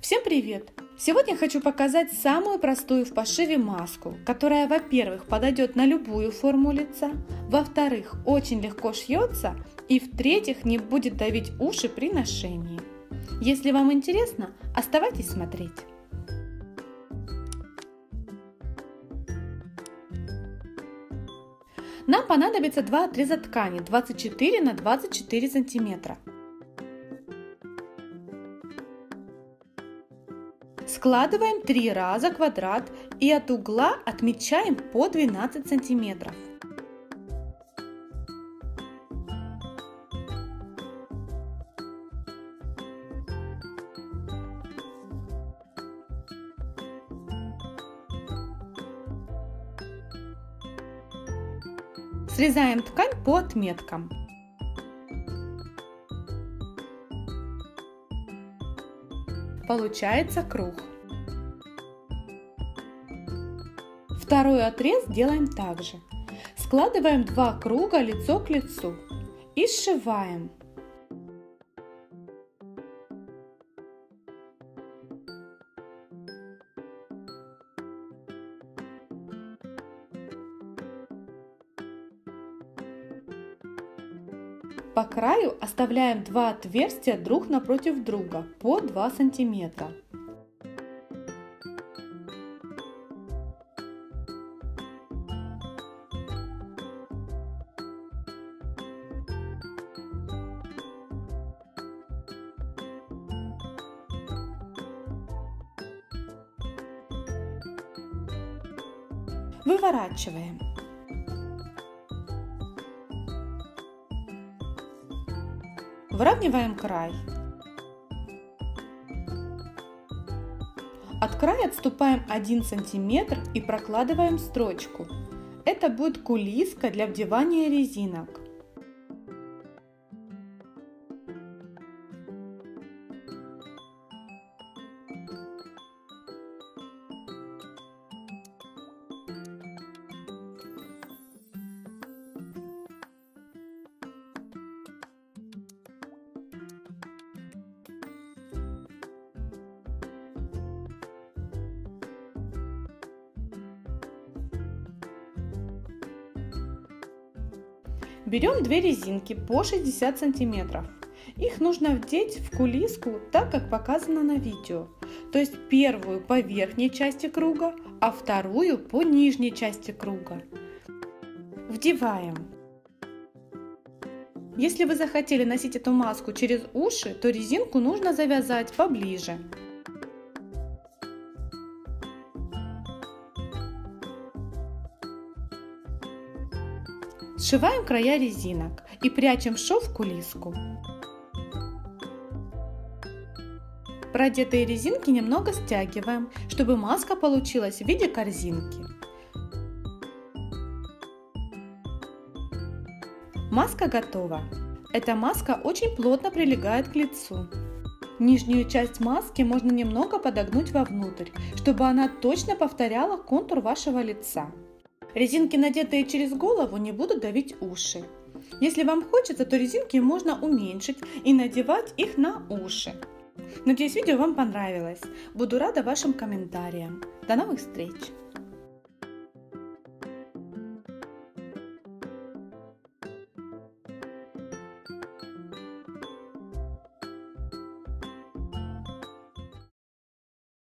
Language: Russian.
Всем привет! Сегодня хочу показать самую простую в пошиве маску, которая, во-первых, подойдет на любую форму лица, во-вторых, очень легко шьется и, в-третьих, не будет давить уши при ношении. Если вам интересно, оставайтесь смотреть. Нам понадобится два отреза ткани 24 на 24 сантиметра. Складываем 3 раза квадрат и от угла отмечаем по 12 сантиметров. Срезаем ткань по отметкам. Получается круг. Второй отрез делаем также. Складываем два круга лицо к лицу и сшиваем. По краю оставляем два отверстия друг напротив друга по 2 сантиметра. Выворачиваем. Выравниваем край. От края отступаем 1 см и прокладываем строчку. Это будет кулиска для вдевания резинок. Берем две резинки по 60 сантиметров. Их нужно вдеть в кулиску так, как показано на видео. То есть первую по верхней части круга, а вторую по нижней части круга. Вдеваем. Если вы захотели носить эту маску через уши, то резинку нужно завязать поближе. Сшиваем края резинок и прячем шов в кулиску. Продетые резинки немного стягиваем, чтобы маска получилась в виде корзинки. Маска готова. Эта маска очень плотно прилегает к лицу. Нижнюю часть маски можно немного подогнуть вовнутрь, чтобы она точно повторяла контур вашего лица. Резинки, надетые через голову, не будут давить уши. Если вам хочется, то резинки можно уменьшить и надевать их на уши. Надеюсь, видео вам понравилось. Буду рада вашим комментариям. До новых встреч!